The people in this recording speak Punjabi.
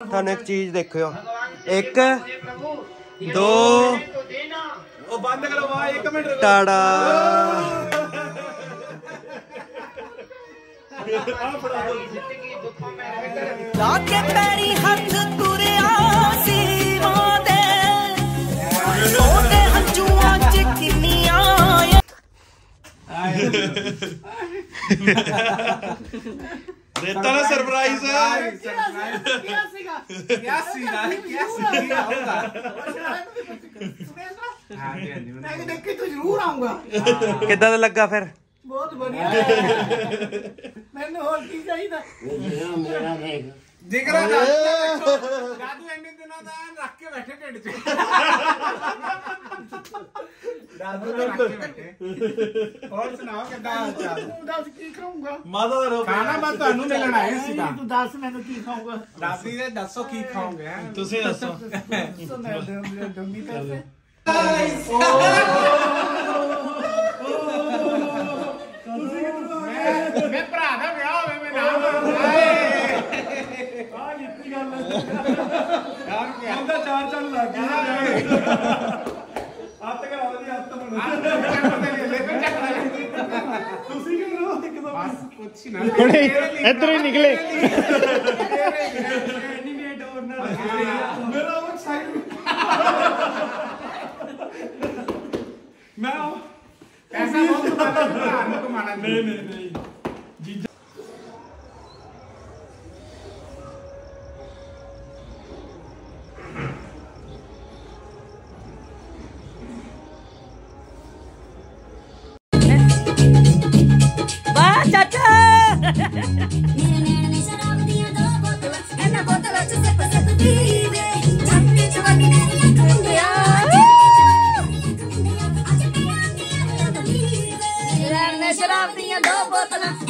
ਤੁਹਾਨੂੰ ਇੱਕ ਚੀਜ਼ ਦੇਖਿਓ। ਇੱਕ ਦੋ ਉਹ ਬੰਦ ਕਰੋ ਵਾ 1 ਮਿੰਟ ਟਾੜਾ। ਲਾ ਕੇ ਪੈਰੀ ਹੱਥ ਤੁਰਿਆ ਸੀ ਵਾਦੇ ਉਹਦੇ ਹੰਝੂਆਂ ਚ ਕਿੰਨੀਆਂ ਦਿੱਤਾ ਨਾ ਸਰਪ੍ਰਾਈਜ਼ ਕਿਆ ਸੀਗਾ ਕਿਆ ਸੀਗਾ। ਕਿਆ ਸੀਗਾ ਹੋਗਾ ਮੈਂ ਕਿ ਦੇਖ ਕੇ ਤੂੰ ਜ਼ਰੂਰ ਆਉਂਗਾ ਕਿੱਦਾਂ ਦਾ ਲੱਗਾ ਫਿਰ? ਬਹੁਤ ਵਧੀਆ। ਮੈਨੂੰ ਹੋਰ ਕੀ ਚਾਹੀਦਾ? ਜਿਗਰਾ ਦਾਦੂ ਐਨੇ ਦਿਨਾਂ ਦਾ ਐਨ ਰੱਖ ਕੇ ਬੈਠੇ ਢਿੱਡ 'ਚ। ਹੋਰ ਸੁਣਾਓ ਕਿੱਦਾਂ ਹਾਲ ਚਾਲ? ਤੂੰ ਦੱਸ ਕੀ ਖਾਊਂਗਾ? ਮਾਤਾ ਦਾ ਰੋ ਖਾਣਾ ਮੈਂ ਤੁਹਾਨੂੰ ਮਿਲਣ ਆਇਆ ਸੀਗਾ ਤੂੰ। ਦੱਸ ਮੈਨੂੰ ਕੀ ਖਾਊਂਗਾ? ਦਾਦੀ ਦੇ ਦੱਸੋ ਕੀ ਖਾਓਗੇ? ਤੁਸੀਂ ਦੱਸੋ। ਸੋ ਮੈਂ ਦੇ ਦੂੰਗੀ ਪੈਸੇ। ਮੈਂ ਭਰਾ ਦਾ ਵਿਆਹ ਹੋਵੇ ਮੈਂ ਨਾ ਮੰਨਦਾ ਆ ਜਿੱਤੀ ਗੱਲ ਯਾਰ ਕੀ ਉਹਦਾ ਚਾਰ ਚੜ ਲੱਗ ਗਿਆ ਹੱਥ ਕਰਾ ਦੇ ਹੱਥ ਬਣਾ ਤੁਸੀਂ ਕਿਉਂ ਰੋ ਇੱਕ ਦੋ ਬਸ ਕੁਛ ਨਾ ਇੱਧਰ ਹੀ ਨਿਕਲੇ। ਐਨੀਮੇਟ ਹੋਰ ਨਾ ਮੇਰਾ ਉਹ ਸਾਈਡ ਮੈਂ ਪੈਸਾ ਬਹੁਤ ਕਮਾਣਾ ਨਹੀਂ ਨਹੀਂ ਨਹੀਂ। ਮੇਰੇ ਨੈਣ ਨੇ ਸ਼ਰਾਬ ਦੀਆਂ ਦੋ ਬੋਤਲਾਂ ਇਹਨਾਂ ਬੋਤਲਾਂ ਚ ਸਿਪ ਸਿਪ ਪੀਵੇ ਛੱਤੀ ਚ ਵੱਡੀ ਮੇਰੀਆਂ ਮੇਰੇ ਨੈਣ ਨੇ ਸ਼ਰਾਬ ਦੀਆਂ ਦੋ ਬੋਤਲਾਂ।